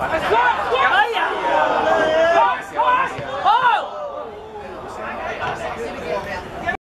Let's go!